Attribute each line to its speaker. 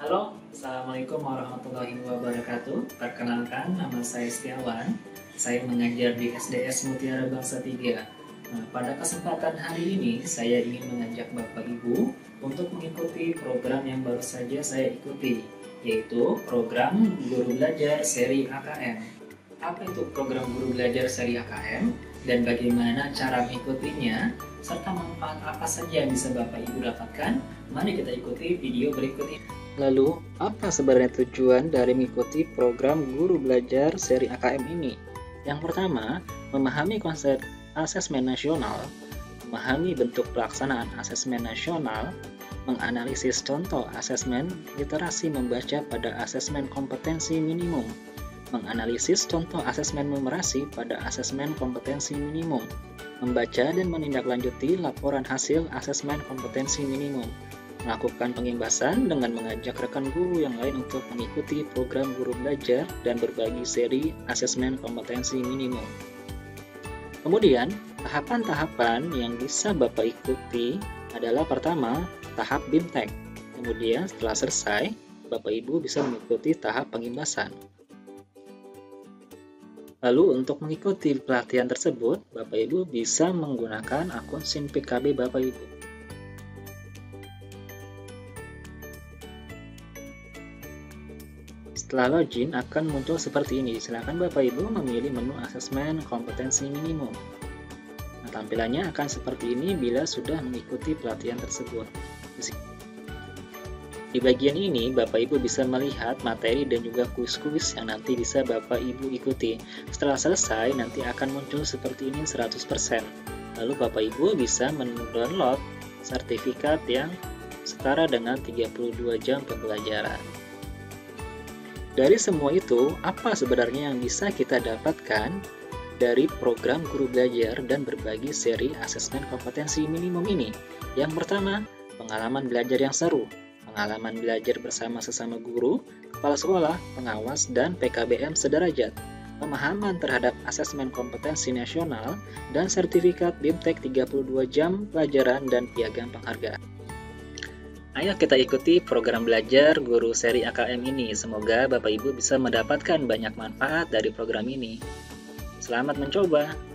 Speaker 1: Halo, Assalamualaikum warahmatullahi wabarakatuh. Perkenalkan, nama saya Setiawan. Saya mengajar di SDS Mutiara Bangsa 3. Nah, pada kesempatan hari ini, saya ingin mengajak Bapak Ibu untuk mengikuti program yang baru saja saya ikuti, yaitu program Guru Belajar Seri AKM. Apa itu program Guru Belajar Seri AKM dan bagaimana cara mengikutinya, serta manfaat apa saja yang bisa Bapak Ibu dapatkan? Mari kita ikuti video berikut ini. Lalu, apa sebenarnya tujuan dari mengikuti program Guru Belajar Seri AKM ini? Yang pertama, memahami konsep asesmen nasional, memahami bentuk pelaksanaan asesmen nasional, menganalisis contoh asesmen literasi membaca pada asesmen kompetensi minimum, menganalisis contoh asesmen numerasi pada asesmen kompetensi minimum, membaca dan menindaklanjuti laporan hasil asesmen kompetensi minimum, melakukan pengimbasan dengan mengajak rekan guru yang lain untuk mengikuti program guru belajar dan berbagi seri asesmen kompetensi minimum. Kemudian, tahapan-tahapan yang bisa Bapak ikuti adalah pertama, tahap BIMTEK. Kemudian setelah selesai, Bapak Ibu bisa mengikuti tahap pengimbasan. Lalu untuk mengikuti pelatihan tersebut, Bapak Ibu bisa menggunakan akun SIM PKB Bapak Ibu. Setelah login akan muncul seperti ini. Silakan Bapak Ibu memilih menu asesmen kompetensi minimum. Nah, tampilannya akan seperti ini bila sudah mengikuti pelatihan tersebut. Di bagian ini, Bapak Ibu bisa melihat materi dan juga kuis-kuis yang nanti bisa Bapak Ibu ikuti. Setelah selesai, nanti akan muncul seperti ini 100%. Lalu Bapak Ibu bisa mendownload sertifikat yang setara dengan 32 jam pembelajaran. Dari semua itu, apa sebenarnya yang bisa kita dapatkan dari program guru belajar dan berbagi seri asesmen kompetensi minimum ini? Yang pertama, pengalaman belajar yang seru, pengalaman belajar bersama sesama guru, kepala sekolah, pengawas, dan PKBM sederajat, pemahaman terhadap asesmen kompetensi nasional, dan sertifikat BIMTEK 32 jam pelajaran dan piagam penghargaan. Ayo kita ikuti program belajar guru seri AKM ini. Semoga Bapak Ibu bisa mendapatkan banyak manfaat dari program ini. Selamat mencoba!